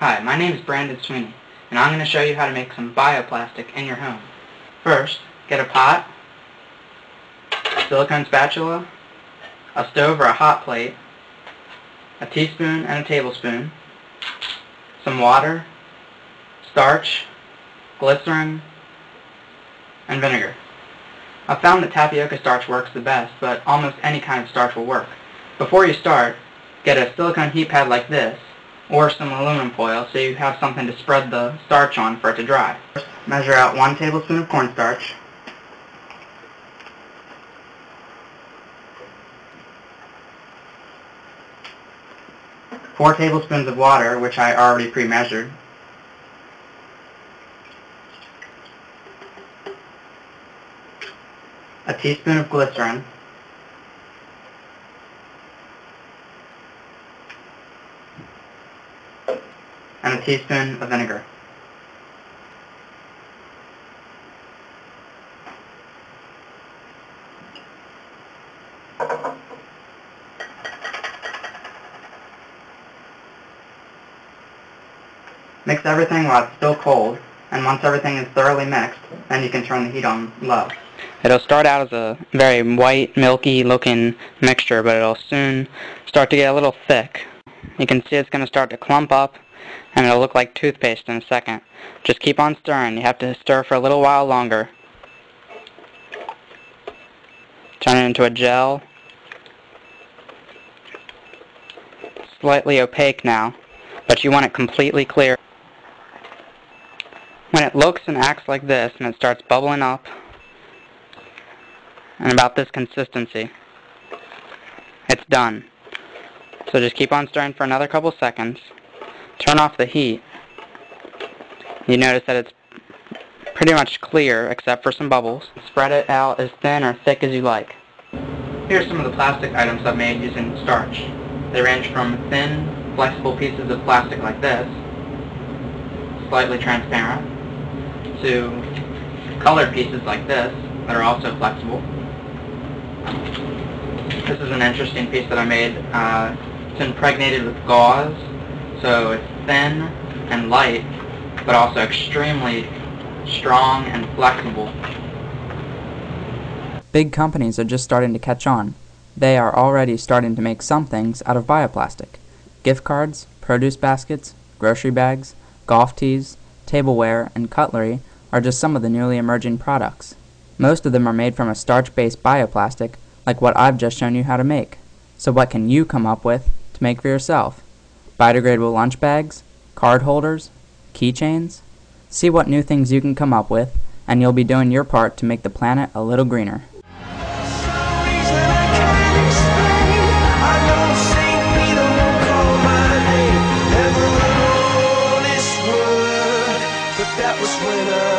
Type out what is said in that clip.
my name is Brandon Sweeney, and I'm going to show you how to make some bioplastic in your home. First, get a pot, silicone spatula, a stove or a hot plate, a teaspoon and a tablespoon, some water, starch, glycerin, and vinegar. I've found that tapioca starch works the best, but almost any kind of starch will work. Before you start, get a silicone heat pad like this, or some aluminum foil so you have something to spread the starch on for it to dry. First, measure out one tablespoon of cornstarch, four tablespoons of water, which I already pre-measured, a teaspoon of glycerin, and a teaspoon of vinegar. Mix everything while it's still cold, and once everything is thoroughly mixed, then you can turn the heat on low. It'll start out as a very white, milky looking mixture, but it'll soon start to get a little thick. You can see it's going to start to clump up, and it'll look like toothpaste in a second. Just keep on stirring. You have to stir for a little while longer. Turn it into a gel. Slightly opaque now, but you want it completely clear. When it looks and acts like this and it starts bubbling up and about this consistency, it's done. So just keep on stirring for another couple seconds. Turn off the heat. You notice that it's pretty much clear except for some bubbles. Spread it out as thin or thick as you like. Here's some of the plastic items I've made using starch. They range from thin, flexible pieces of plastic like this, slightly transparent, to colored pieces like this that are also flexible. This is an interesting piece that I made. Uh, it's impregnated with gauze, so it's thin and light, but also extremely strong and flexible. Big companies are just starting to catch on. They are already starting to make some things out of bioplastic. Gift cards, produce baskets, grocery bags, golf tees, tableware, and cutlery are just some of the newly emerging products. Most of them are made from a starch-based bioplastic, like what I've just shown you how to make. So what can you come up with to make for yourself? Biodegradable lunch bags, card holders, keychains? See what new things you can come up with, and you'll be doing your part to make the planet a little greener. that was when I